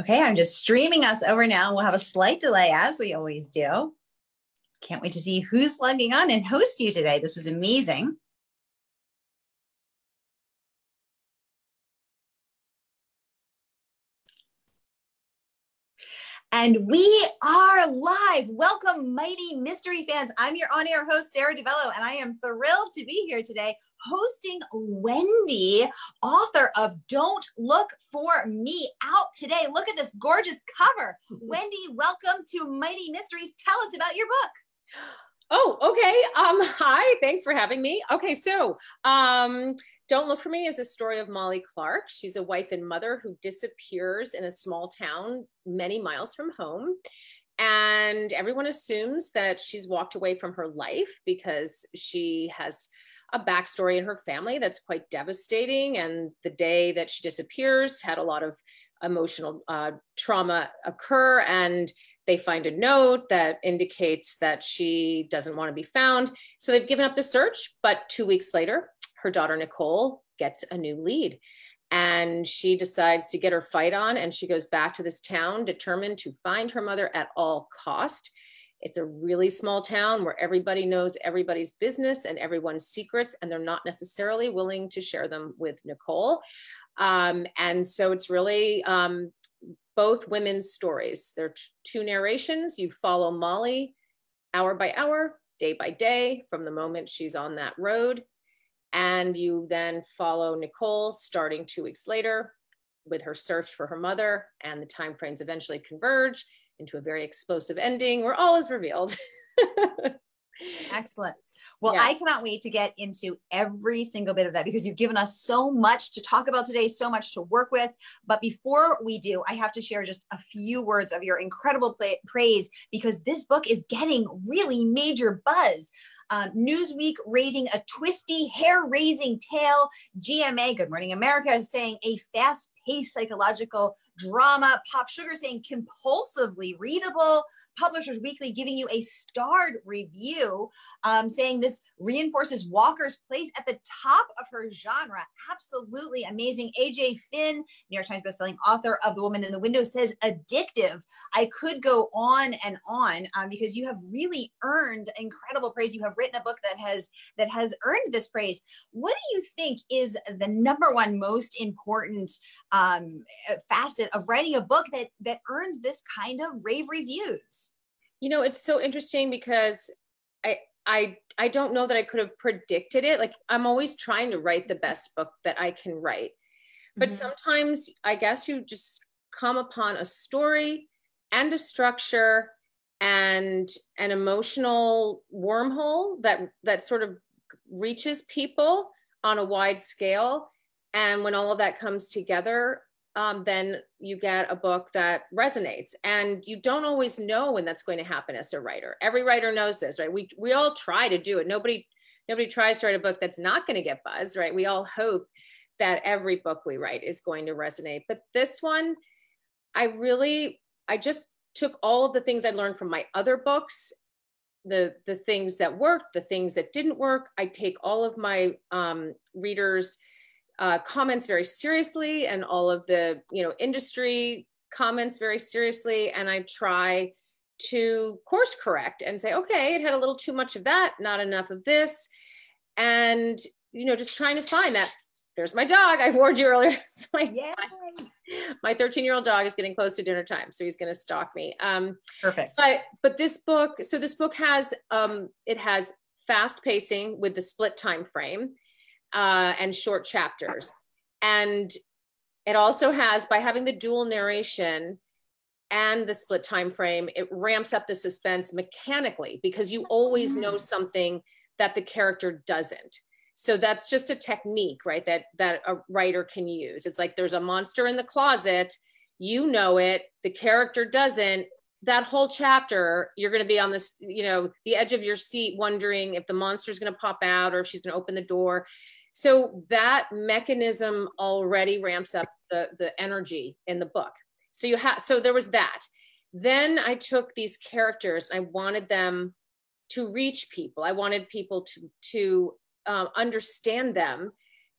Okay, I'm just streaming us over now. We'll have a slight delay as we always do. Can't wait to see who's logging on and host you today. This is amazing. And we are live. Welcome, mighty mystery fans. I'm your on air host, Sara DiVello, and I am thrilled to be here today hosting Wendy, author of Don't Look for Me, out today. Look at this gorgeous cover. Wendy, welcome to Mighty Mysteries. Tell us about your book. Oh, okay. Um, hi, thanks for having me. Okay, so um, Don't Look for Me is a story of Molly Clark. She's a wife and mother who disappears in a small town many miles from home. And everyone assumes that she's walked away from her life because she has a backstory in her family that's quite devastating. And the day that she disappears had a lot of emotional uh, trauma occur. And they find a note that indicates that she doesn't want to be found. So they've given up the search. But two weeks later, her daughter Nicole gets a new lead and she decides to get her fight on and she goes back to this town determined to find her mother at all cost it's a really small town where everybody knows everybody's business and everyone's secrets, and they're not necessarily willing to share them with Nicole. Um, and so it's really um, both women's stories. There are two narrations. You follow Molly hour by hour, day by day, from the moment she's on that road. And you then follow Nicole starting two weeks later with her search for her mother, and the timeframes eventually converge into a very explosive ending where all is revealed. Excellent. Well, yeah. I cannot wait to get into every single bit of that because you've given us so much to talk about today, so much to work with. But before we do, I have to share just a few words of your incredible play- praise because this book is getting really major buzz. Uh, Newsweek rating a twisty, hair raising tale. GMA, Good Morning America, is saying a fast paced psychological drama. Pop Sugar saying compulsively readable. Publishers Weekly giving you a starred review, um, saying this reinforces Walker's place at the top of her genre. Absolutely amazing. AJ Finn, New York Times bestselling author of The Woman in the Window, says addictive. I could go on and on um, because you have really earned incredible praise. You have written a book that has that has earned this praise. What do you think is the number one most important um, facet of writing a book that that earns this kind of rave reviews? You know, it's so interesting because I I I don't know that I could have predicted it. Like I'm always trying to write the best book that I can write. But mm-hmm. sometimes I guess you just come upon a story and a structure and an emotional wormhole that that sort of reaches people on a wide scale and when all of that comes together um, then you get a book that resonates. And you don't always know when that's going to happen as a writer. Every writer knows this, right? We we all try to do it. Nobody nobody tries to write a book that's not going to get buzz, right? We all hope that every book we write is going to resonate. But this one, I really I just took all of the things I learned from my other books the the things that worked the things that didn't work i take all of my um, readers uh, comments very seriously and all of the you know industry comments very seriously. And i try to course correct and say okay it had a little too much of that not enough of this. And you know just trying to find that there's my dog. I warned you earlier. My, yeah. my 13 year old dog is getting close to dinner time so he's going to stalk me. Um perfect. but but this book so this book has um it has fast pacing with the split time frame uh, and short chapters. And it also has, by having the dual narration and the split time frame, it ramps up the suspense mechanically because you always know mm. something that the character doesn't. So that's just a technique, right? That that a writer can use. It's like there's a monster in the closet, you know it, the character doesn't, that whole chapter you're going to be on this you know the edge of your seat wondering if the monster's going to pop out or if she's going to open the door so that mechanism already ramps up the the energy in the book. So you have so there was that. Then i took these characters and i wanted them to reach people. I wanted people to to uh, understand them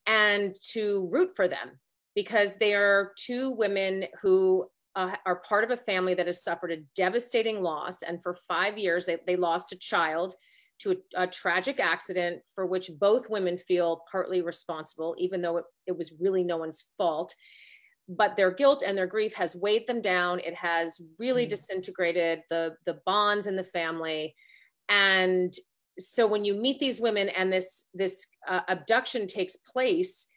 and to root for them because they are two women who uh, are part of a family that has suffered a devastating loss. And for five years, they, they lost a child to a, a, tragic accident for which both women feel partly responsible, even though it, it was really no one's fault. But their guilt and their grief has weighed them down. It has really mm. disintegrated the, the bonds in the family. And so when you meet these women and this, this uh, abduction takes place,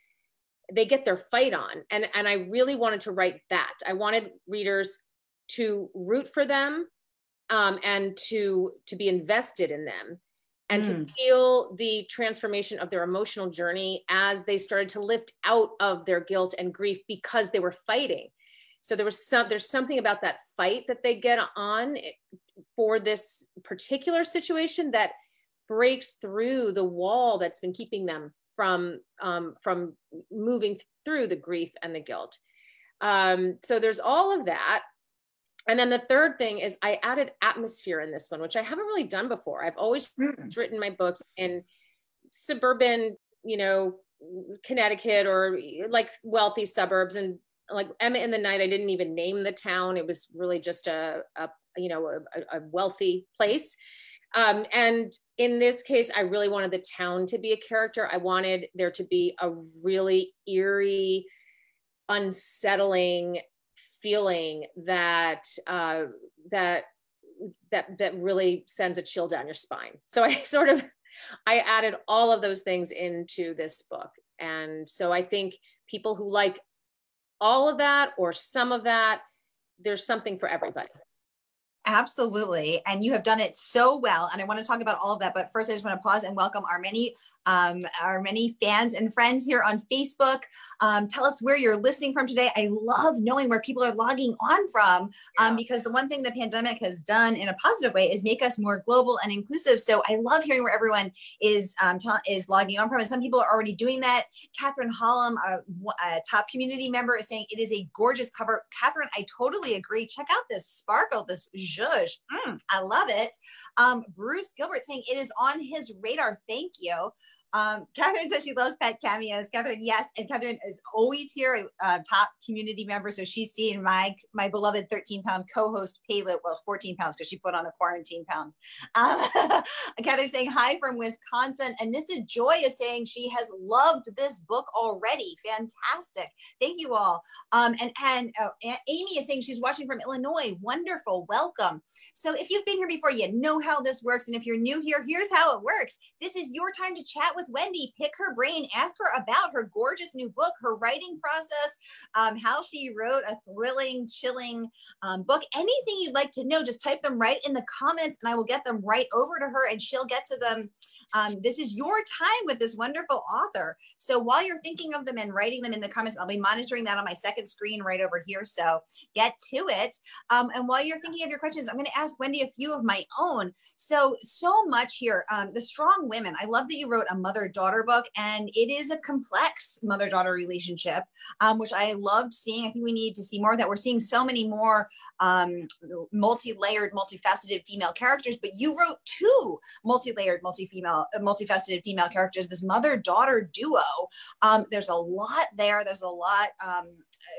they get their fight on. And, and I really wanted to write that. I wanted readers to root for them um, and to to be invested in them and mm. to feel the transformation of their emotional journey as they started to lift out of their guilt and grief because they were fighting so there was some there's something about that fight that they get on for this particular situation that breaks through the wall that's been keeping them from um, from moving through the grief and the guilt um, so there's all of that and then the third thing is I added atmosphere in this one, which I haven't really done before. I've always mm. written my books in suburban, you know, Connecticut or like wealthy suburbs. And like Emma in the Night, I didn't even name the town. It was really just a, a you know, a, a wealthy place. Um, and in this case, I really wanted the town to be a character. I wanted there to be a really eerie, unsettling feeling that uh, that that that really sends a chill down your spine. So I sort of I added all of those things into this book. And so I think people who like all of that or some of that, there's something for everybody. Absolutely. And you have done it so well. And I want to talk about all of that. But first, I just want to pause and welcome our many um, our many fans and friends here on Facebook. Um, tell us where you're listening from today. I love knowing where people are logging on from um, yeah. because the one thing the pandemic has done in a positive way is make us more global and inclusive. So I love hearing where everyone is um, is logging on from. And some people are already doing that. Catherine Hollum, a, a top community member, is saying it is a gorgeous cover. Catherine, I totally agree. Check out this sparkle, this zhuzh. Mm, I love it. Um, Bruce Gilbert saying it is on his radar. Thank you. Um, Catherine says she loves pet cameos. Catherine, yes, and Catherine is always here, uh, top community member. So she's seeing my my beloved 13 pound co-host Paylet, well 14 pounds because she put on a quarantine pound. Um, Catherine saying hi from Wisconsin, and this is Joy is saying she has loved this book already. Fantastic, thank you all. Um, and and uh, Amy is saying she's watching from Illinois. Wonderful, welcome. So if you've been here before, you know how this works, and if you're new here, here's how it works. This is your time to chat with with Wendy, pick her brain, ask her about her gorgeous new book, her writing process, um, how she wrote a thrilling, chilling um, book. Anything you'd like to know, just type them right in the comments and I will get them right over to her and she'll get to them um, this is your time with this wonderful author. So while you're thinking of them and writing them in the comments, I'll be monitoring that on my second screen right over here. So get to it. Um, and while you're thinking of your questions, I'm going to ask Wendy a few of my own. So, so much here. Um, the strong women. I love that you wrote a mother daughter book, and it is a complex mother daughter relationship, um, which I loved seeing. I think we need to see more of that. We're seeing so many more um, multi-layered, multifaceted female characters, but you wrote two multi-layered, multi-female, uh, multifaceted female characters. This mother-daughter duo. Um, there's a lot there. There's a lot um,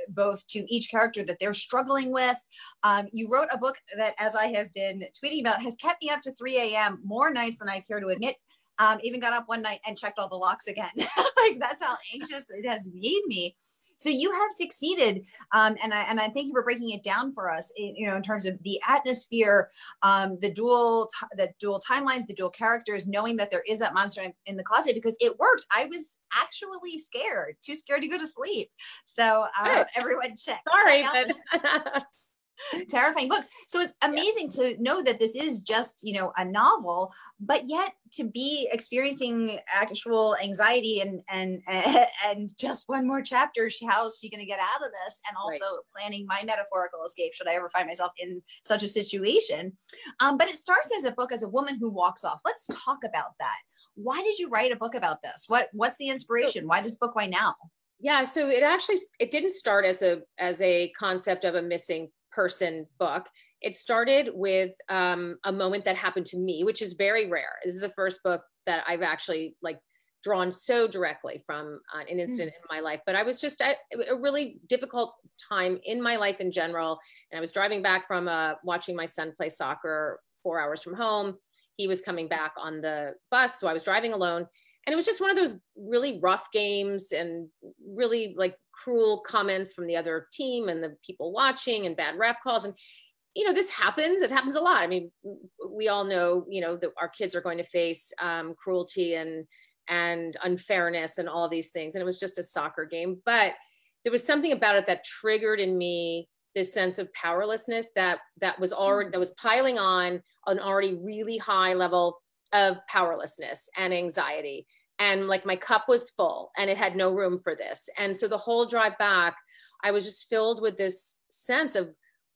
both to each character that they're struggling with. Um, you wrote a book that, as I have been tweeting about, has kept me up to 3 a.m. more nights than I care to admit. Um, even got up one night and checked all the locks again. like that's how anxious it has made me. So you have succeeded, um, and I and I thank you for breaking it down for us. In, you know, in terms of the atmosphere, um, the dual the dual timelines, the dual characters, knowing that there is that monster in, in, the closet because it worked. I was actually scared, too scared to go to sleep. So uh, everyone check. Sorry, check but terrifying book. So it's amazing yeah. to know that this is just you know a novel but yet to be experiencing actual anxiety and and and just one more chapter how is she going to get out of this? And also right. planning my metaphorical escape should i ever find myself in such a situation. Um, but it starts as a book as a woman who walks off. Let's talk about that. Why did you write a book about this? What what's the inspiration? Why this book? Why now? Yeah so it actually it didn't start as a as a concept of a missing person book. It started with um, a moment that happened to me, which is very rare. This is the first book that I've actually like drawn so directly from uh, an incident mm. in my life. But I was just at a really difficult time in my life in general. And I was driving back from uh, watching my son play soccer four hours from home. He was coming back on the bus. So I was driving alone. And it was just one of those really rough games and really like cruel comments from the other team and the people watching and bad ref calls. And you know this happens it happens a lot i mean we all know you know that our kids are going to face um, cruelty and and unfairness and all these things. And it was just a soccer game. But there was something about it that triggered in me this sense of powerlessness that that was already that was piling on an already really high level of powerlessness and anxiety. And like my cup was full and it had no room for this. And so the whole drive back i was just filled with this sense of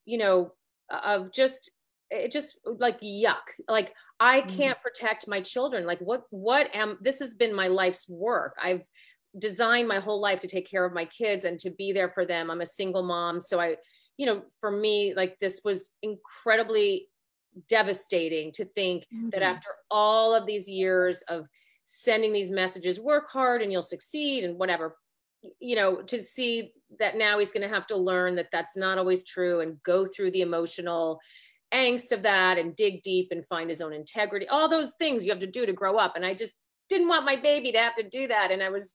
you know of just it just like yuck. Like i mm. can't protect my children. Like what what am this has been my life's work. I've designed my whole life to take care of my kids and to be there for them. I'm a single mom. So i you know for me like this was incredibly devastating to think mm-hmm. that after all of these years of sending these messages work hard and you'll succeed and whatever you know to see that now he's going to have to learn that that's not always true and go through the emotional angst of that and dig deep and find his own integrity. All those things you have to do to grow up. And i just didn't want my baby to have to do that. And i was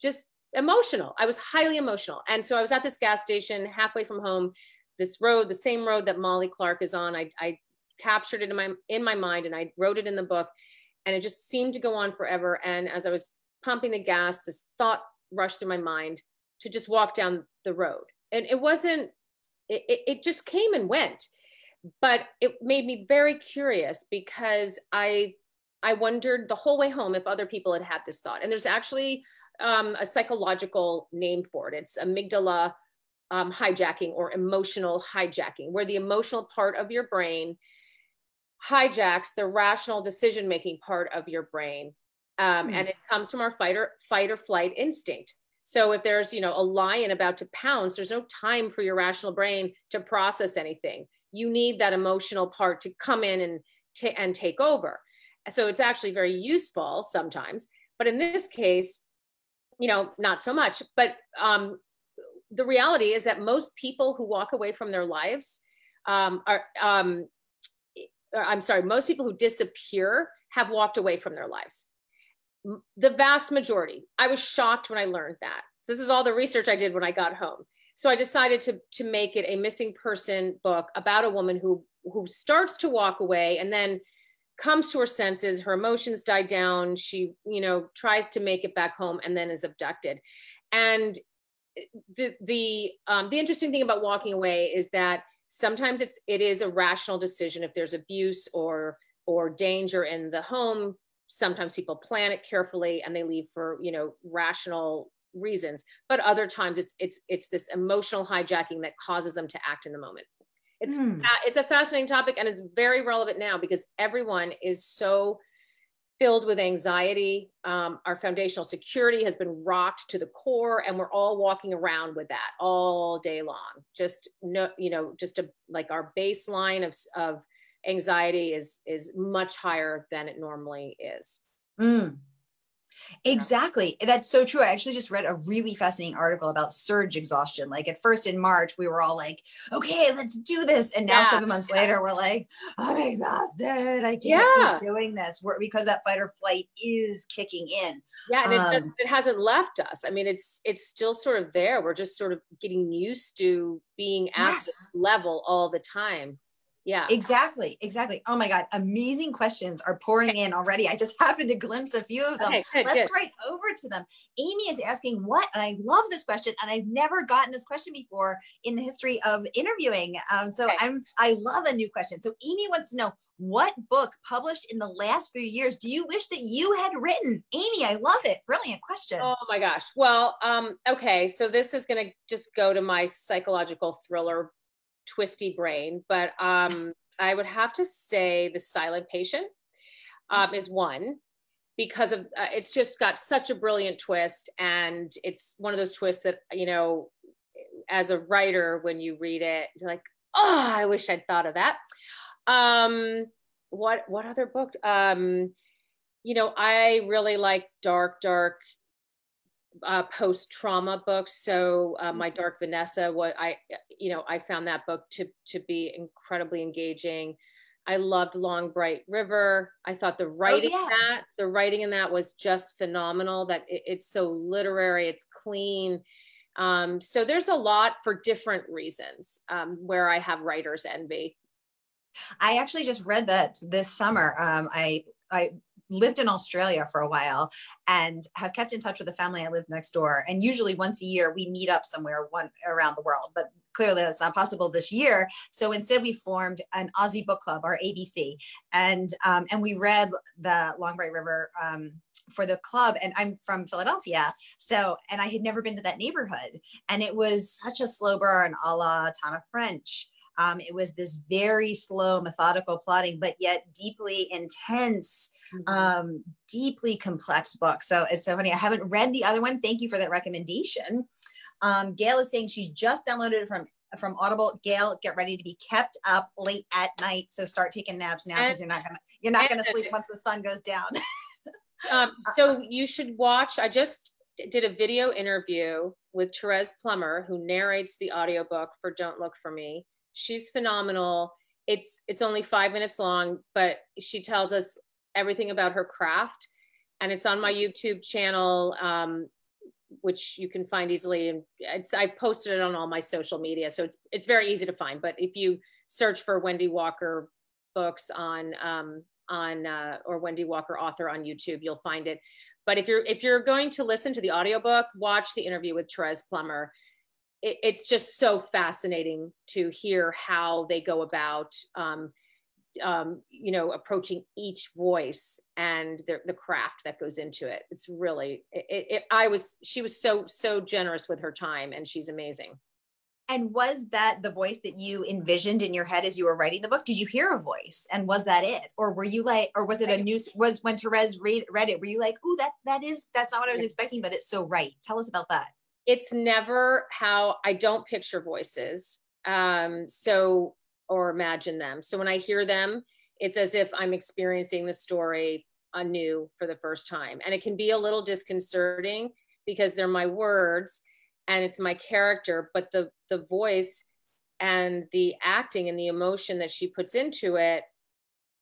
just emotional. I was highly emotional. And so i was at this gas station halfway from home this road the same road that molly clark is on. I, I captured it in my in my mind and i wrote it in the book and it just seemed to go on forever and as i was pumping the gas this thought rushed through my mind to just walk down the road and it wasn't it, it, just came and went but it made me very curious because I I wondered the whole way home if other people had had this thought. And there's actually um, a psychological name for it. It's amygdala um, hijacking or emotional hijacking, where the emotional part of your brain hijacks the rational decision making part of your brain. Um, mm. And it comes from our fight or, fight or flight instinct. So if there's, you know, a lion about to pounce, there's no time for your rational brain to process anything you need that emotional part to come in and t- and take over so it's actually very useful sometimes but in this case you know not so much but um, the reality is that most people who walk away from their lives um, are um, i'm sorry most people who disappear have walked away from their lives. The vast majority. I was shocked when i learned that. This is all the research i did when i got home. So I decided to to make it a missing person book about a woman who who starts to walk away and then comes to her senses her emotions die down she you know tries to make it back home and then is abducted. And the the um, the interesting thing about walking away is that sometimes it's it is a rational decision if there's abuse or or danger in the home. Sometimes people plan it carefully and they leave for you know rational reasons. But other times it's it's it's this emotional hijacking that causes them to act in the moment. It's mm. it's a fascinating topic and it's very relevant now because everyone is so filled with anxiety. Um, our foundational security has been rocked to the core and we're all walking around with that all day long. Just no you know just a, like our baseline of, of anxiety is is much higher than it normally is. Mm. Exactly. That's so true. I actually just read a really fascinating article about surge exhaustion. Like at first in March, we were all like, okay, let's do this. And now yeah. seven months later, we're like, I'm exhausted. I can't yeah. keep doing this. We're, because that fight or flight is kicking in. Yeah. And um, it, it hasn't left us. I mean, it's, it's still sort of there. We're just sort of getting used to being at yes. this level all the time. Yeah. Exactly. Exactly. Oh my God. Amazing questions are pouring in already. I just happened to glimpse a few of them. Okay, good, Let's good. over to them. Amy is asking what, and I love this question, and I've never gotten this question before in the history of interviewing. Um, so okay. I'm I love a new question. So Amy wants to know what book published in the last few years do you wish that you had written? Amy, I love it. Brilliant question. Oh my gosh. Well, um, okay. So this is gonna just go to my psychological thriller twisty brain, but um, I would have to say The Silent Patient um, is one because of uh, it's just got such a brilliant twist, and it's one of those twists that you know, as a writer, when you read it, you're like, oh, I wish I'd thought of that. Um, what what other book? Um, you know, I really like dark, dark uh, post trauma books. So uh, my Dark Vanessa, what I, you know, I found that book to to be incredibly engaging. I loved Long Bright River. I thought the writing oh, yeah. that the writing in that was just phenomenal. That it, it's so literary, it's clean. Um, so there's a lot for different reasons um, where I have writers envy. I actually just read that this summer. Um, I I lived in Australia for a while and have kept in touch with the family I live next door. And usually once a year we meet up somewhere one around the world, but clearly that's not possible this year. So instead we formed an Aussie book club, our ABC, and um, and we read the Long Bright River um, for the club. And I'm from Philadelphia, so and I had never been to that neighborhood, and it was such a slow burn, a la Tana French. Um, it was this very slow, methodical plotting, but yet deeply intense, mm-hmm. um, deeply complex book. So it's so funny. I haven't read the other one. Thank you for that recommendation. Um, Gail is saying she's just downloaded it from from Audible. Gail, get ready to be kept up late at night. So start taking naps now because you're not gonna you're not gonna sleep once the sun goes down. um, so you should watch. I just did a video interview with Therese Plummer, who narrates the audiobook for Don't Look for Me she's phenomenal. It's it's only five minutes long but she tells us everything about her craft. And it's on my youtube channel um, which you can find easily. And it's i posted it on all my social media. So it's it's very easy to find. But if you search for wendy walker books on um, on uh, or wendy walker author on youtube you'll find it. But if you're if you're going to listen to the audiobook watch the interview with therese plummer it, it's just so fascinating to hear how they go about um, um, you know approaching each voice and the, the craft that goes into it. It's really it, it, i was she was so so generous with her time and she's amazing. And was that the voice that you envisioned in your head as you were writing the book? Did you hear a voice and was that it? Or were you like or was it a new was when therese read, read it were you like oh that that is that's not what i was expecting but it's so right. Tell us about that it's never how I don't picture voices. Um, so, or imagine them. So when I hear them, it's as if I'm experiencing the story anew for the first time. And it can be a little disconcerting because they're my words and it's my character, but the the voice and the acting and the emotion that she puts into it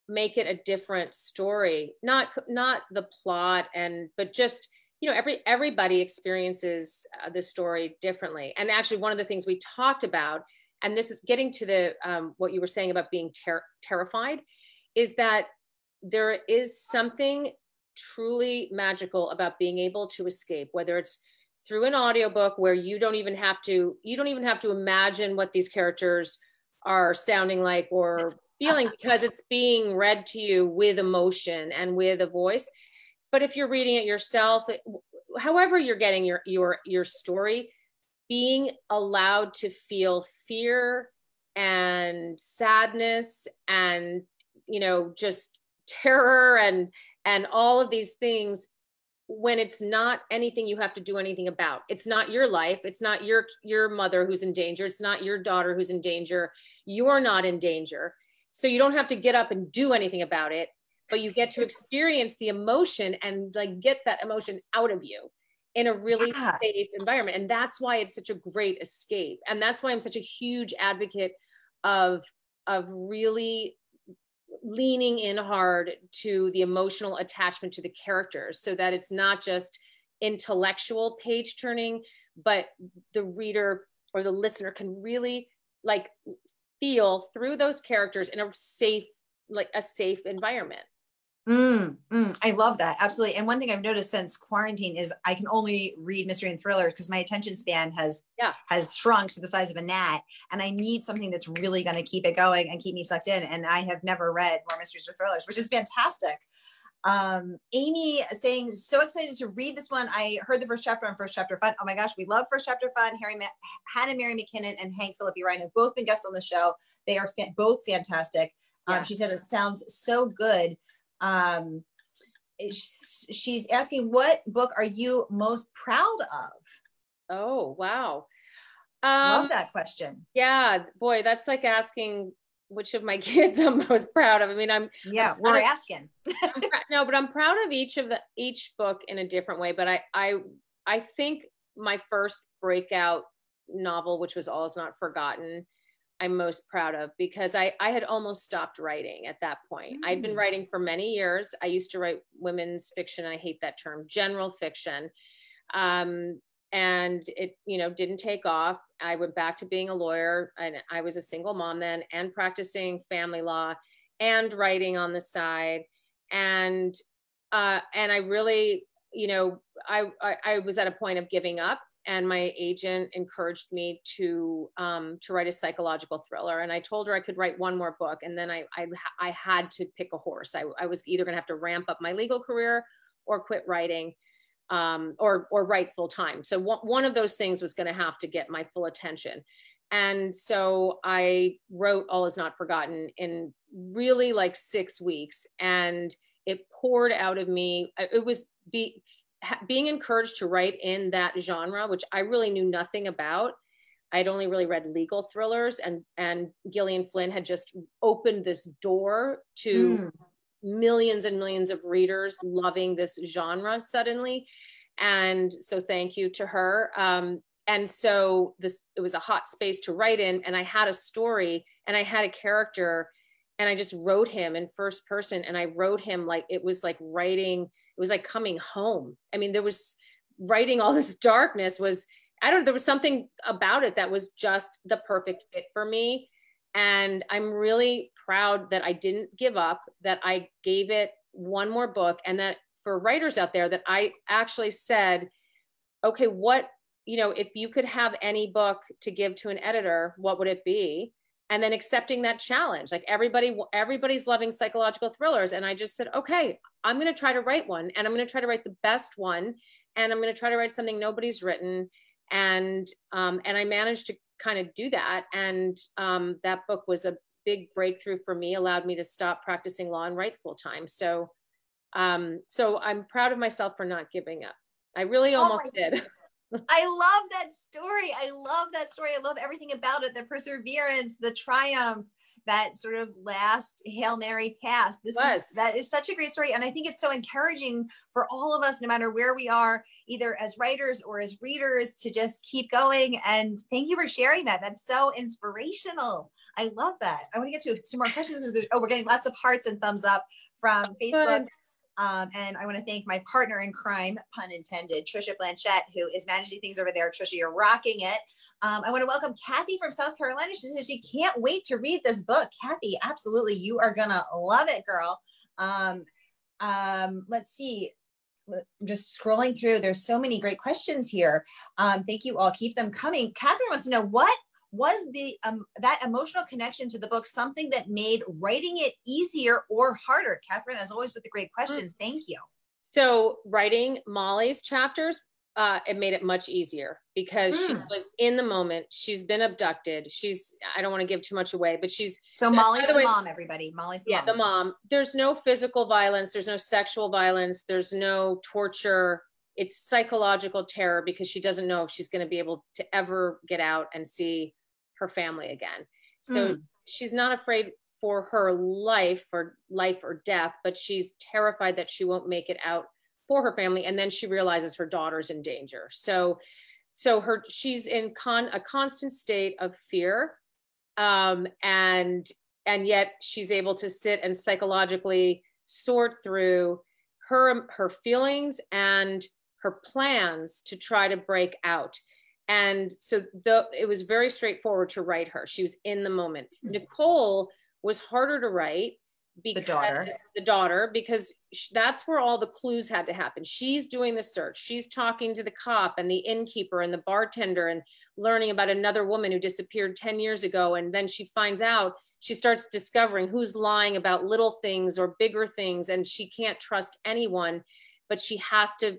make it a different story. Not not the plot and but just you know every everybody experiences uh, the story differently. And actually one of the things we talked about and this is getting to the um, what you were saying about being ter- terrified is that there is something truly magical about being able to escape whether it's through an audiobook where you don't even have to you don't even have to imagine what these characters are sounding like or feeling because it's being read to you with emotion and with a voice but if you're reading it yourself however you're getting your your your story being allowed to feel fear and sadness and you know just terror and and all of these things when it's not anything you have to do anything about. It's not your life. It's not your your mother who's in danger. It's not your daughter who's in danger. You're not in danger. So you don't have to get up and do anything about it but you get to experience the emotion and like get that emotion out of you in a really yeah. safe environment. And that's why it's such a great escape. And that's why i'm such a huge advocate of of really leaning in hard to the emotional attachment to the characters so that it's not just intellectual page turning but the reader or the listener can really like feel through those characters in a safe like a safe environment Mm, mm, I love that. Absolutely. And one thing I've noticed since quarantine is I can only read mystery and thrillers because my attention span has yeah. has shrunk to the size of a gnat. And I need something that's really going to keep it going and keep me sucked in. And I have never read more mysteries or thrillers, which is fantastic. Um, Amy saying, so excited to read this one. I heard the first chapter on First Chapter Fun. Oh my gosh, we love First Chapter Fun. Harry, Ma- Hannah Mary McKinnon and Hank Phillippi Ryan have both been guests on the show. They are fa- both fantastic. Um, yeah. She said it sounds so good. Um, she's asking, what book are you most proud of? Oh, wow. Um, Love that question. Yeah, boy, that's like asking which of my kids I'm most proud of. I mean, I'm yeah, we're I'm, asking. I'm, no, but I'm proud of each of the each book in a different way. But I I I think my first breakout novel, which was All Is Not Forgotten, I'm most proud of because I I had almost stopped writing at that point. Mm. I'd been mm. writing for many years. I used to write women's fiction. I hate that term, general fiction. Um, and it you know didn't take off i went back to being a lawyer and i was a single mom then and practicing family law and writing on the side and uh, and i really you know I, I, I was at a point of giving up and my agent encouraged me to um, to write a psychological thriller and i told her i could write one more book and then i i, I had to pick a horse I, I was either going to have to ramp up my legal career or quit writing um, or or write full time. So one, one of those things was going to have to get my full attention. And so I wrote All Is Not Forgotten in really like six weeks, and it poured out of me. It was be, being encouraged to write in that genre, which I really knew nothing about. I'd only really read legal thrillers, and and Gillian Flynn had just opened this door to mm millions and millions of readers loving this genre suddenly. And so thank you to her. Um, and so this it was a hot space to write in and i had a story and i had a character and i just wrote him in first person and i wrote him like it was like writing it was like coming home i mean there was writing all this darkness was i don't know there was something about it that was just the perfect fit for me and I'm really proud that I didn't give up, that I gave it one more book, and that for writers out there, that I actually said, okay, what, you know, if you could have any book to give to an editor, what would it be? And then accepting that challenge. Like everybody, everybody's loving psychological thrillers. And I just said, okay, I'm going to try to write one and I'm going to try to write the best one. And I'm going to try to write something nobody's written. And, um, and I managed to kind of do that. And um, that book was a big breakthrough for me, allowed me to stop practicing law and write full time. So, um, so I'm proud of myself for not giving up. I really oh almost oh did. I love that story. I love that story. I love everything about it the perseverance, the triumph, that sort of last Hail Mary pass. This is that is such a great story. And I think it's so encouraging for all of us, no matter where we are, either as writers or as readers, to just keep going. And thank you for sharing that. That's so inspirational. I love that. I want to get to some more questions because oh, we're getting lots of hearts and thumbs up from Facebook. Um, and I want to thank my partner in crime, pun intended, Trisha Blanchette, who is managing things over there. Trisha, you're rocking it. Um, I want to welcome Kathy from South Carolina. She says she can't wait to read this book. Kathy, absolutely. You are going to love it, girl. Um, um, let's see. I'm just scrolling through. There's so many great questions here. Um, thank you all. Keep them coming. Catherine wants to know what was the um, that emotional connection to the book something that made writing it easier or harder? Catherine, as always, with the great mm. questions. Thank you. So writing Molly's chapters uh, it made it much easier because mm. she was in the moment. She's been abducted. She's, I don't want to give too much away, but she's. So Molly's the, the way, mom, everybody. Molly's the yeah, mom. the mom. There's no physical violence. There's no sexual violence. There's no torture. It's psychological terror because she doesn't know if she's going to be able to ever get out and see her family again. So mm. she's not afraid for her life or life or death, but she's terrified that she won't make it out for her family and then she realizes her daughter's in danger so so her she's in con a constant state of fear um and and yet she's able to sit and psychologically sort through her her feelings and her plans to try to break out and so the it was very straightforward to write her. She was in the moment. Mm-hmm. nicole was harder to write because the daughter. The daughter because that's where all the clues had to happen. She's doing the search. She's talking to the cop and the innkeeper and the bartender and learning about another woman who disappeared 10 years ago. And then she finds out she starts discovering who's lying about little things or bigger things and she can't trust anyone but she has to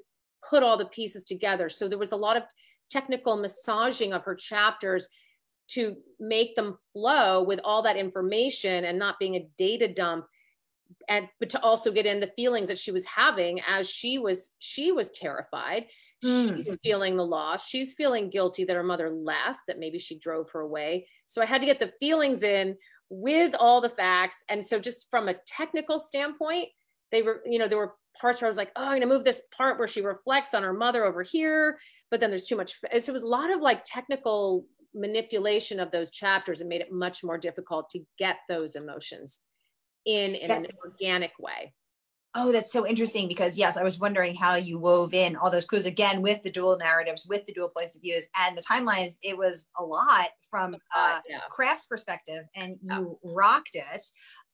put all the pieces together. So there was a lot of technical massaging of her chapters to make them flow with all that information and not being a data dump. And but to also get in the feelings that she was having as she was she was terrified. Mm. she's feeling the loss. She's feeling guilty that her mother left that maybe she drove her away. So i had to get the feelings in with all the facts. And so just from a technical standpoint, they were, you know, there were parts where I was like, oh, I'm gonna move this part where she reflects on her mother over here, but then there's too much. So it was a lot of like technical manipulation of those chapters and made it much more difficult to get those emotions in in an organic way. Oh, that's so interesting because yes, I was wondering how you wove in all those clues again with the dual narratives, with the dual points of views and the timelines. It was a lot from a yeah. craft perspective, and you yeah. rocked it.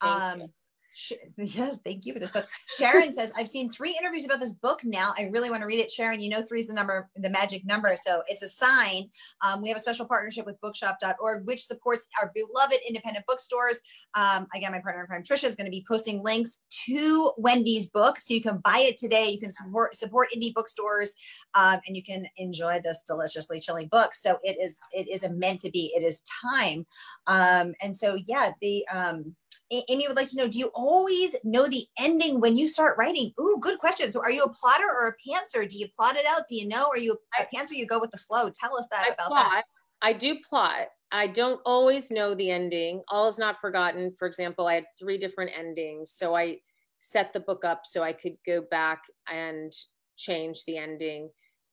Thank um, you. Yes, thank you for this book. Sharon says, I've seen three interviews about this book now. I really want to read it. Sharon, you know, three is the number, the magic number. So it's a sign. Um, we have a special partnership with bookshop.org, which supports our beloved independent bookstores. Um, again, my partner in crime, Trisha, is going to be posting links to Wendy's book. So you can buy it today. You can support, support indie bookstores um, and you can enjoy this deliciously chilling book. So it is, it is a meant to be, it is time. Um, and so, yeah, the, um, Amy would like to know, do you always know the ending when you start writing? Ooh, good question. So are you a plotter or a pantser? Do you plot it out? Do you know? Are you a pantser? You go with the flow. Tell us that I about plot. that. I do plot. I don't always know the ending. All is not forgotten. For example, I had three different endings. So I set the book up so I could go back and change the ending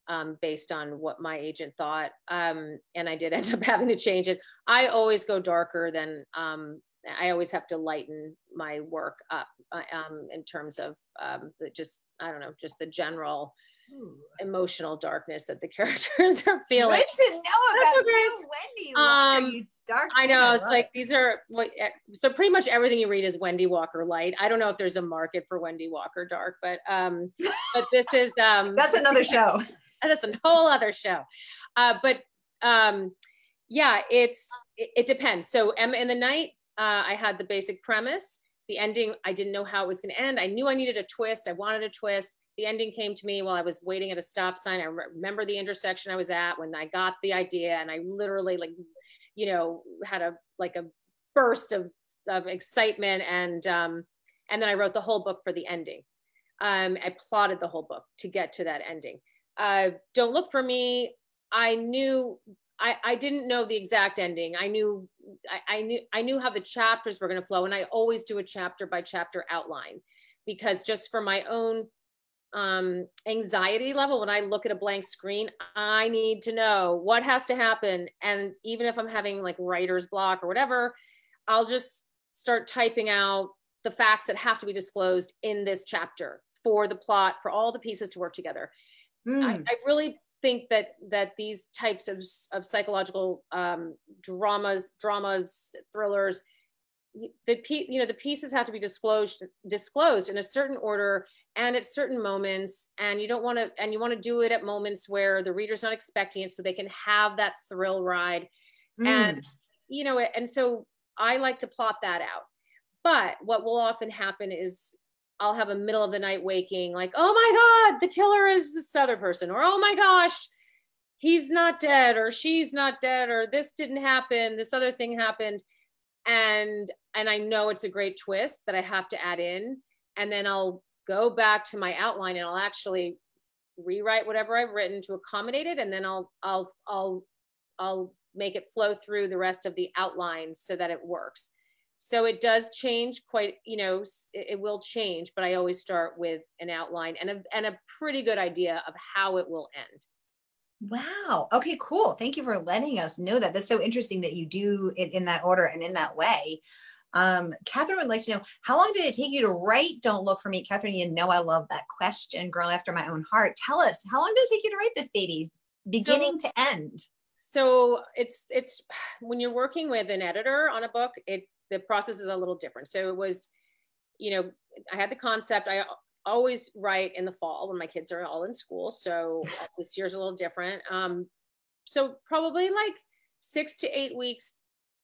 um, based on what my agent thought. Um, and I did end up having to change it. I always go darker than um, I always have to lighten my work up uh, um, in terms of um, the just I don't know just the general Ooh. emotional darkness that the characters are feeling. Good to know about okay. you, Wendy. Um, you dark? I know I it's like these are like eh, so pretty much everything you read is Wendy Walker light. I don't know if there's a market for Wendy Walker dark, but um, but this is um, that's another show. that's a whole other show. Uh, but um, yeah, it's it, it depends. So Emma in the Night uh, I had the basic premise. The ending, I didn't know how it was going to end. I knew I needed a twist. I wanted a twist. The ending came to me while I was waiting at a stop sign. I remember the intersection I was at when I got the idea, and I literally, like, you know, had a like a burst of of excitement, and um, and then I wrote the whole book for the ending. Um, I plotted the whole book to get to that ending. Uh, Don't look for me. I knew I, I didn't know the exact ending. I knew I, I knew I knew how the chapters were going to flow, and I always do a chapter by chapter outline because just for my own um, anxiety level, when I look at a blank screen, I need to know what has to happen. And even if I'm having like writer's block or whatever, I'll just start typing out the facts that have to be disclosed in this chapter for the plot, for all the pieces to work together. Mm. I, I really think that that these types of, of psychological um, dramas, dramas, thrillers, the you know the pieces have to be disclosed disclosed in a certain order and at certain moments. And you don't want to and you want to do it at moments where the reader's not expecting it so they can have that thrill ride. Mm. and you know and so i like to plot that out. But what will often happen is I'll have a middle of the night waking, like, oh my God, the killer is this other person, or oh my gosh, he's not dead, or she's not dead, or this didn't happen, this other thing happened. And and I know it's a great twist that I have to add in. And then I'll go back to my outline and I'll actually rewrite whatever I've written to accommodate it. And then I'll I'll I'll I'll make it flow through the rest of the outline so that it works so it does change quite you know it, will change but i always start with an outline and a, and a pretty good idea of how it will end wow okay cool thank you for letting us know that that's so interesting that you do it in that order and in that way um, Catherine would like to know how long did it take you to write Don't Look for Me? Catherine, you know I love that question, girl after my own heart. Tell us, how long did it take you to write this baby, beginning so, to end? So it's it's when you're working with an editor on a book, it the process is a little different. So it was, you know, I had the concept. I always write in the fall when my kids are all in school. So this year's a little different. Um, so probably like six to eight weeks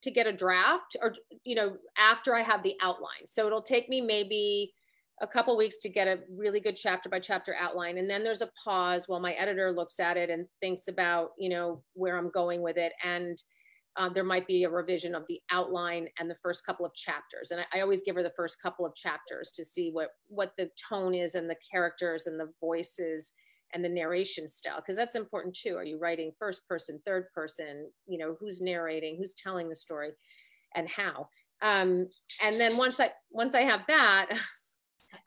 to get a draft or, you know, after I have the outline. So it'll take me maybe a couple weeks to get a really good chapter by chapter outline. And then there's a pause while my editor looks at it and thinks about, you know, where I'm going with it. And um, there might be a revision of the outline and the first couple of chapters. And I, I, always give her the first couple of chapters to see what what the tone is and the characters and the voices and the narration style because that's important too. Are you writing first person, third person? You know, who's narrating, who's telling the story, and how. um, and then once I once I have that,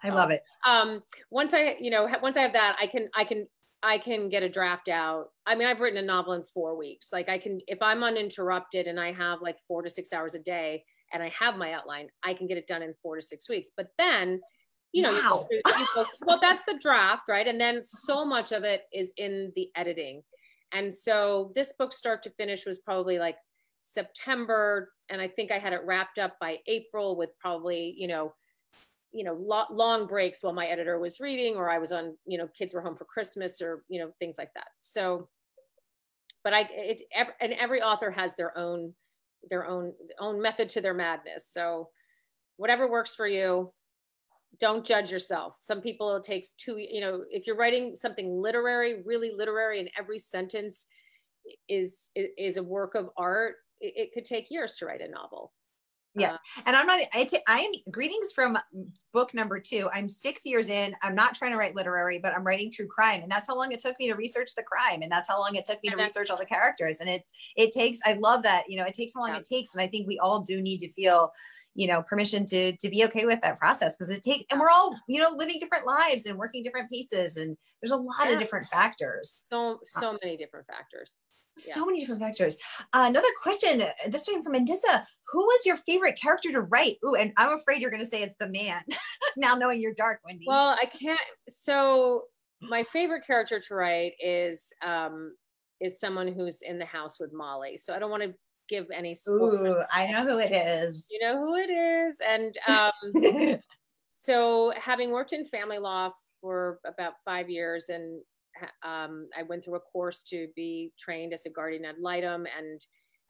I love it. Um, once I you know once I have that, I can I can I can get a draft out. I mean, I've written a novel in four weeks. Like I can, if I'm uninterrupted and I have like four to six hours a day and I have my outline, I can get it done in four to six weeks. But then, you know, wow. you go, you go, well, that's the draft, right? And then so much of it is in the editing. And so this book start to finish was probably like September. And I think I had it wrapped up by April with probably, you know, you know lo- long breaks while my editor was reading or i was on you know kids were home for christmas or you know things like that. So but i it every, and every author has their own their own own method to their madness. So whatever works for you don't judge yourself. Some people it takes two you know if you're writing something literary really literary and every sentence is is a work of art it, it could take years to write a novel yeah. Uh, and I'm not, I t- I am greetings from book number two. I'm six years in. I'm not trying to write literary, but I'm writing true crime. And that's how long it took me to research the crime. And that's how long it took me to research all the characters. And it's, it takes, I love that, you know, it takes how long yeah. it takes. And I think we all do need to feel, you know, permission to, to be okay with that process because it takes, and we're all, you know, living different lives and working different pieces. And there's a lot yeah. of different factors. So, so many different factors so yeah. many different factors. Uh, another question, this time from Anissa. Who was your favorite character to write? Ooh, and I'm afraid you're going to say it's the man. now knowing you're dark, Wendy. Well, I can't. So my favorite character to write is um, is someone who's in the house with Molly. So I don't want to give any spoilers. Ooh, I know who it is. You know who it is, and um, so having worked in family law for about five years and um, I went through a course to be trained as a guardian ad litem and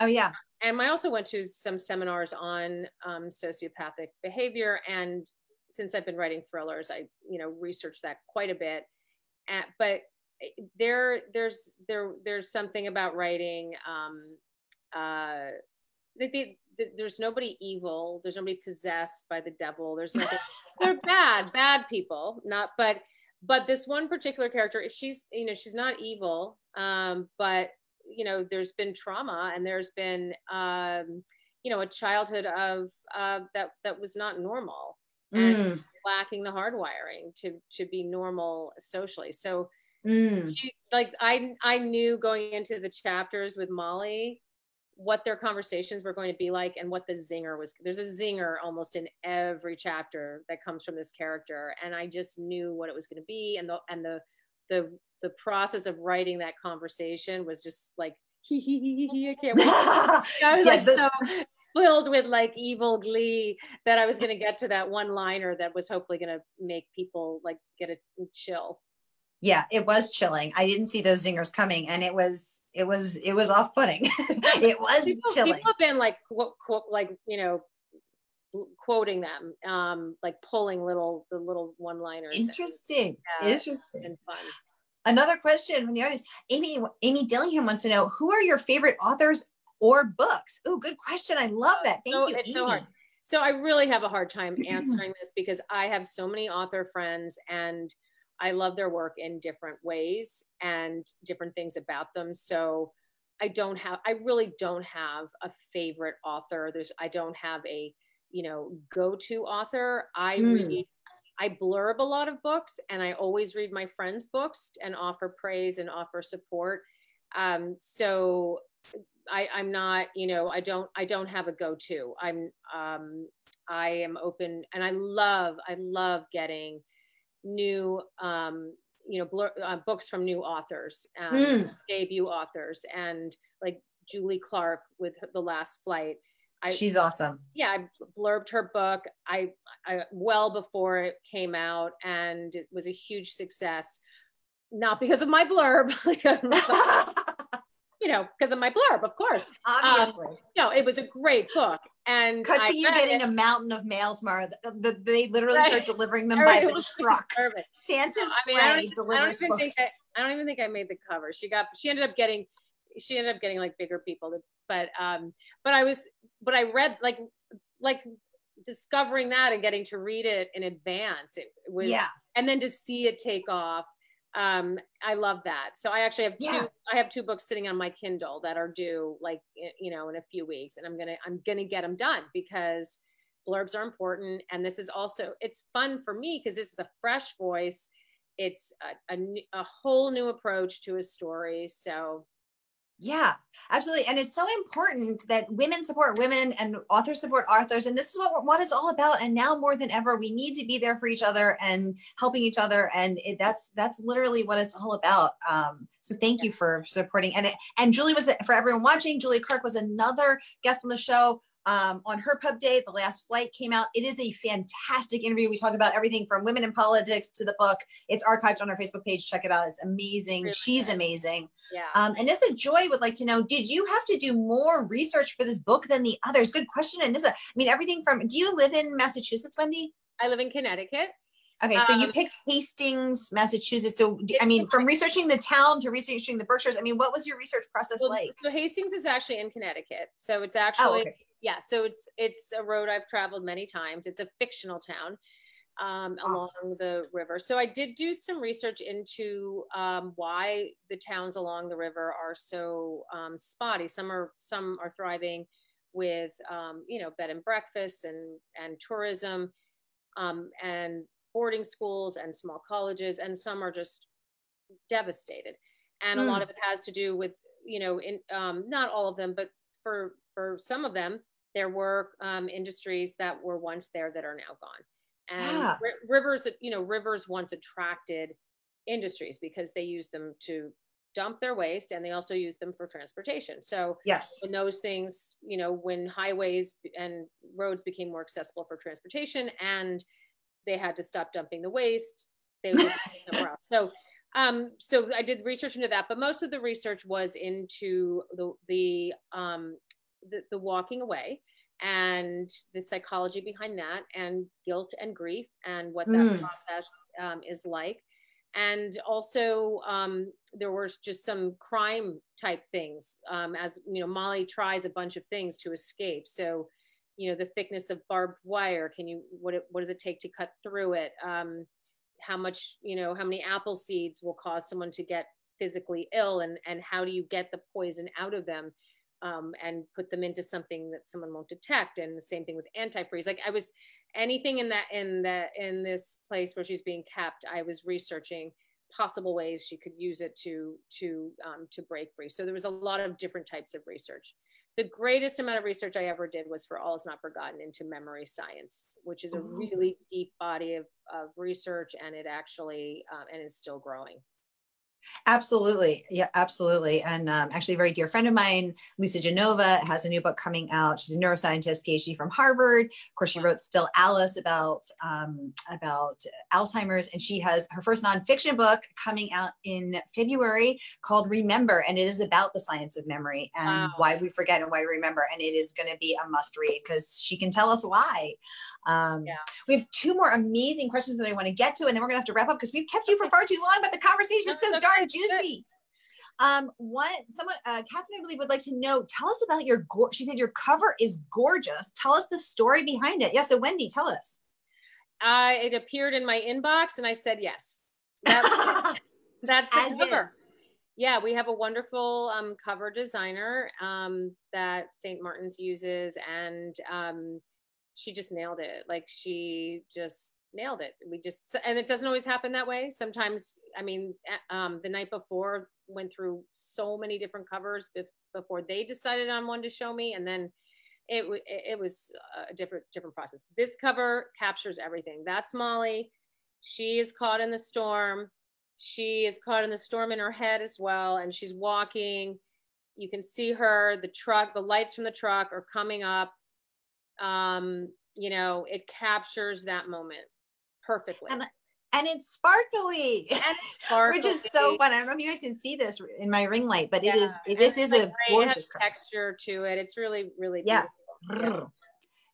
oh yeah. and I also went to some seminars on um, sociopathic behavior. And since I've been writing thrillers I you know researched that quite a bit. At, but there there's there there's something about writing um, uh, the, the, the, there's nobody evil. There's nobody possessed by the devil. There's nothing they're bad bad people not but but this one particular character she's you know she's not evil um, but you know there's been trauma and there's been um, you know a childhood of uh, that that was not normal and mm. lacking the hardwiring to to be normal socially so mm. she, like i i knew going into the chapters with molly what their conversations were going to be like and what the zinger was there's a zinger almost in every chapter that comes from this character. And i just knew what it was going to be. And the and the the the process of writing that conversation was just like he he he he I can't wait. I was yeah, like the- so filled with like evil glee that I was going to get to that one liner that was hopefully going to make people like get a chill yeah it was chilling. I didn't see those zingers coming and it was it was it was off-putting. It was people, chilling. people have been like quote, quote like you know quoting them um like pulling little the little one liners interesting. yeah, interesting. and fun. Another question from the audience. Amy amy dillingham wants to know who are your favorite authors or books? Oh good question. I love that. Thank so, you it's amy. so hard. So i really have a hard time answering this because i have so many author friends and I love their work in different ways and different things about them. So I don't have, I really don't have a favorite author. There's, I don't have a, you know, go to author. I mm. read, I blurb a lot of books and I always read my friends' books and offer praise and offer support. Um, so I, I'm not, you know, I don't, I don't have a go to. I'm, um, I am open and I love, I love getting, new um, you know blur, uh, books from new authors um, mm. debut authors and like julie clark with the last flight I, she's awesome yeah i blurbed her book I, I well before it came out and it was a huge success not because of my blurb you know, because of my blurb, of course. Obviously. Um, no, it was a great book. And cut to you getting it. a mountain of mail tomorrow. The, the, they literally right. start delivering them by the truck. Perfect. Santa's no, I mean, I don't, delivers I don't even books. Think I, I don't even think I made the cover. She got she ended up getting she ended up getting like bigger people to, but um but I was but I read like like discovering that and getting to read it in advance. It was yeah. and then to see it take off um, I love that. So I actually have Yeah. two. I have two books sitting on my Kindle that are due, like you know, in a few weeks, and I'm gonna I'm gonna get them done because blurbs are important, and this is also it's fun for me because this is a fresh voice. It's a a whole new approach to a story. So Yeah, absolutely. And it's so important that women support women and authors support authors. And this is what, what it's all about. And now more than ever, we need to be there for each other and helping each other. And it, that's, that's literally what it's all about. Um, so thank you for supporting. And, it, and Julie was, for everyone watching, Julie Clark was another guest on the show. Um, on her pub day, the last flight came out. It is a fantastic interview. We talk about everything from women in politics to the book. It's archived on our Facebook page. Check it out. It's amazing. Really She's good. amazing. yeah. Um, Anissa Joy would like to know, did you have to do more research for this book than the others? Good question, and Anissa. I mean, everything from, do you live in Massachusetts, Wendy? I live in Connecticut. Okay, so you Um, picked Hastings, Massachusetts. So, I mean, from researching the town to researching the Berkshires, I mean, what was your research process Well, like? So Hastings is actually in Connecticut. So it's Oh, actually okay. Yeah. So it's it's a road I've traveled many times. It's a fictional town um, along the river. So I did do some research into um, why the towns along the river are so um, spotty. Some are some are thriving with um, you know bed and breakfasts and and tourism um, and boarding schools and small colleges, and some are just devastated. And a lot Mm. of it has to do with you know in um, not all of them, but for for some of them, there were um, industries that were once there that are now gone. And Yeah. ri- rivers, you know, rivers once attracted industries because they used them to dump their waste and they also use them for transportation. So Yes. when those things, you know, when highways and roads became more accessible for transportation and they had to stop dumping the waste, they would somewhere else. So um, so I did research into that, but most of the research was into the the um, the, the walking away and the psychology behind that and guilt and grief and what that Mm. process um, is like. And also um, there were just some crime type things um, as you know molly tries a bunch of things to escape. So you know the thickness of barbed wire can you what it, what does it take to cut through it? Um, how much you know how many apple seeds will cause someone to get physically ill and and how do you get the poison out of them um, and put them into something that someone won't detect. And the same thing with antifreeze. Like i was anything in that in the in this place where she's being kept i was researching possible ways she could use it to to um, to break free. So there was a lot of different types of research. The greatest amount of research i ever did was for all is not forgotten into memory science which is a really deep body of, of research and it actually um, and is still growing Absolutely. Yeah, absolutely. And um, actually, a very dear friend of mine, Lisa Genova, has a new book coming out. She's a neuroscientist, PhD from Harvard. Of course, she wrote Still Alice about um, about Alzheimer's, and she has her first nonfiction book coming out in February called Remember, and it is about the science of memory and Wow. why we forget and why we remember. And it is going to be a must read because she can tell us why. Um, Yeah. We have two more amazing questions that I want to get to, and then we're going to have to wrap up because we've kept you for far too long, but the conversation is so No, darn juicy. Um, what someone, uh, Catherine, I believe, would like to know. Tell us about your. Go- she said your cover is gorgeous. Tell us the story behind it. Yeah, so Wendy, tell us. uh, it appeared in my inbox and i said yes that's, that's the cover. is. yeah we have a wonderful um, cover designer um, that st martin's uses and um, she just nailed it like she just nailed it. We just and it doesn't always happen that way. Sometimes i mean um, the night before went through so many different covers bef- before they decided on one to show me and then it it was a different different process. This cover captures everything. That's molly. She is caught in the storm. She is caught in the storm in her head as well and she's walking. You can see her. The truck the lights from the truck are coming up. Um you know it captures that moment perfectly And And it's sparkly. And Which is so fun. I don't know if you guys can see this in my ring light, but it Yeah. is. It, this is like a gorgeous texture to it it's really really Yeah. beautiful.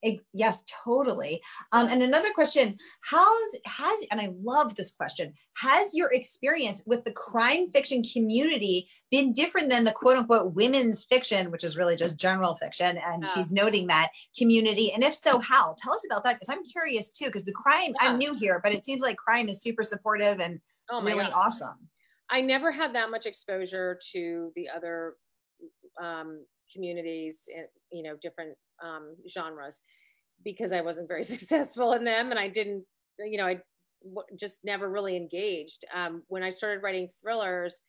It- yes, totally. Um, and another question: How's has and I love this question. Has your experience with the crime fiction community been different than the quote unquote women's fiction, which is really just general fiction? And she's noting that community. And if so, how? Tell us about that because I'm curious too. Because the crime, Yeah. I'm new here, but it seems like crime is super supportive and oh really God. awesome. I never had that much exposure to the other um, communities, in, you know, different um, genres because I wasn't very successful in them and I didn't, you know, I w- just never really engaged. Um, when I started writing thrillers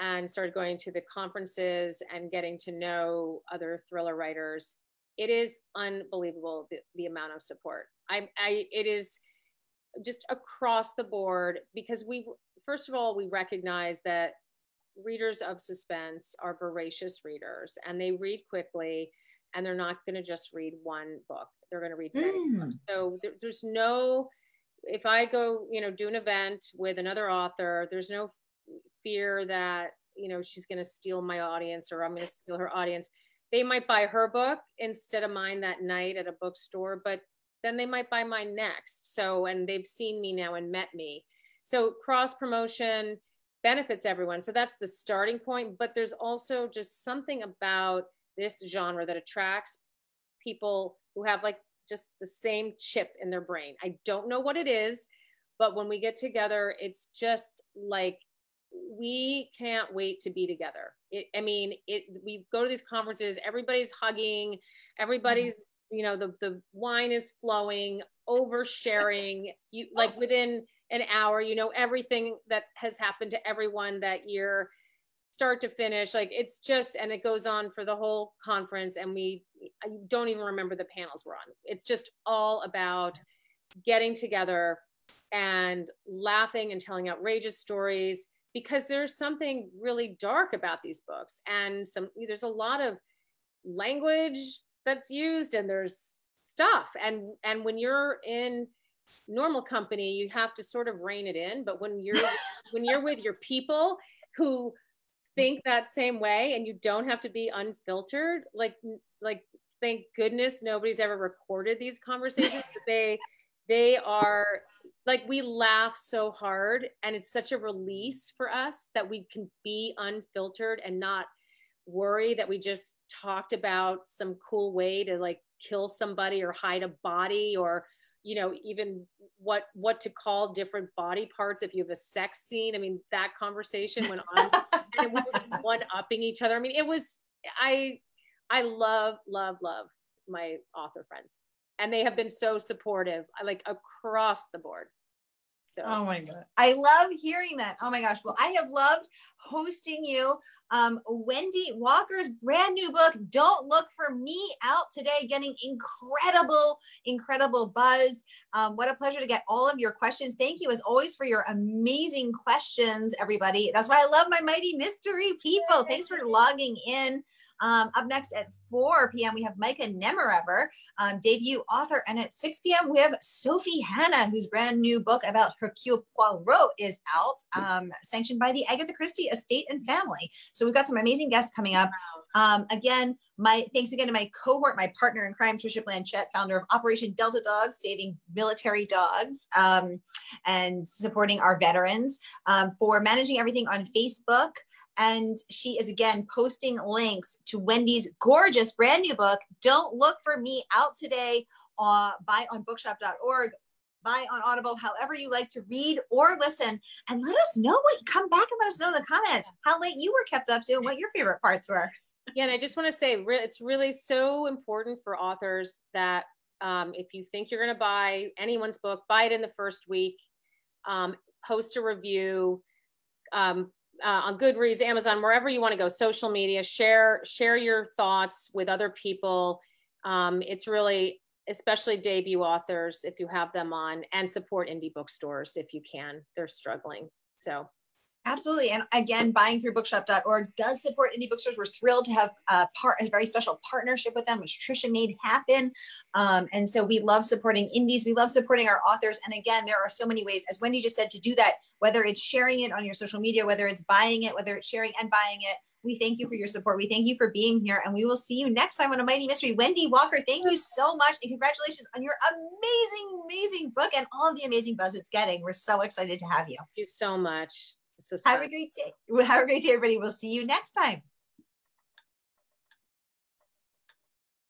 and started going to the conferences and getting to know other thriller writers, it is unbelievable the, the amount of support. I, I, it is just across the board because we, first of all, we recognize that readers of suspense are voracious readers and they read quickly and they're not going to just read one book they're going to read many mm. books so there, there's no if i go you know do an event with another author there's no fear that you know she's going to steal my audience or i'm going to steal her audience they might buy her book instead of mine that night at a bookstore but then they might buy mine next so and they've seen me now and met me so cross promotion benefits everyone. So that's the starting point. But there's also just something about this genre that attracts people who have like just the same chip in their brain. I don't know what it is, but when we get together, it's just like we can't wait to be together. It, I mean, it. We go to these conferences, everybody's hugging, everybody's, mm-hmm. you know, the the wine is flowing, oversharing. You like within an hour you know everything that has happened to everyone that year start to finish like it's just and it goes on for the whole conference and we I don't even remember the panels we're on. It's just all about getting together and laughing and telling outrageous stories because there's something really dark about these books and some there's a lot of language that's used and there's stuff and and when you're in normal company you have to sort of rein it in but when you're when you're with your people who think that same way and you don't have to be unfiltered. Like like thank goodness nobody's ever recorded these conversations they they are like we laugh so hard and it's such a release for us that we can be unfiltered and not worry that we just talked about some cool way to like kill somebody or hide a body or you know even what what to call different body parts if you have a sex scene. I mean that conversation went on and we were one upping each other. I mean it was i i love love love my author friends. And they have been so supportive like across the board so oh my god, I love hearing that. Oh my gosh. Well, I have loved hosting you. Um, Wendy Walker's brand new book, Don't Look for Me, out today, getting incredible, incredible buzz. Um, what a pleasure to get all of your questions. Thank you as always for your amazing questions, everybody. That's why I love my mighty mystery people. Thanks for logging in. Um, up next at 4 p.m., we have Micah Nemerever, um, debut author. And at 6 p.m., we have Sophie Hannah, whose brand new book about Hercule Poirot is out, um, sanctioned by the Agatha Christie Estate and Family. So we've got some amazing guests coming up. Um, again, my thanks again to my cohort, my partner in crime, Trisha Blanchette, founder of Operation Delta Dogs, saving military dogs um, and supporting our veterans, um, for managing everything on Facebook. And she is again posting links to Wendy's gorgeous brand new book, Don't Look for Me, out today. Uh, buy on bookshop.org, buy on Audible, however you like to read or listen. And let us know what, come back and let us know in the comments how late you were kept up to and what your favorite parts were. Yeah, and I just want to say it's really so important for authors that um, if you think you're going to buy anyone's book, buy it in the first week, um, post a review, um, uh, on Goodreads, Amazon, wherever you want to go, social media, share share your thoughts with other people. Um, it's really, especially debut authors, if you have them on, and support indie bookstores if you can. They're struggling. So Absolutely. And again, buying through bookshop.org does support indie bookstores. We're thrilled to have a, part, a very special partnership with them, which Trisha made happen. Um, and so we love supporting indies. We love supporting our authors. And again, there are so many ways, as Wendy just said, to do that, whether it's sharing it on your social media, whether it's buying it, whether it's sharing and buying it. We thank you for your support. We thank you for being here. And we will see you next time on A Mighty Mystery. Wendy Walker, thank you so much. And congratulations on your amazing, amazing book and all of the amazing buzz it's getting. We're so excited to have you. Thank you so much. Have a great day. Have a great day, everybody. We'll see you next time.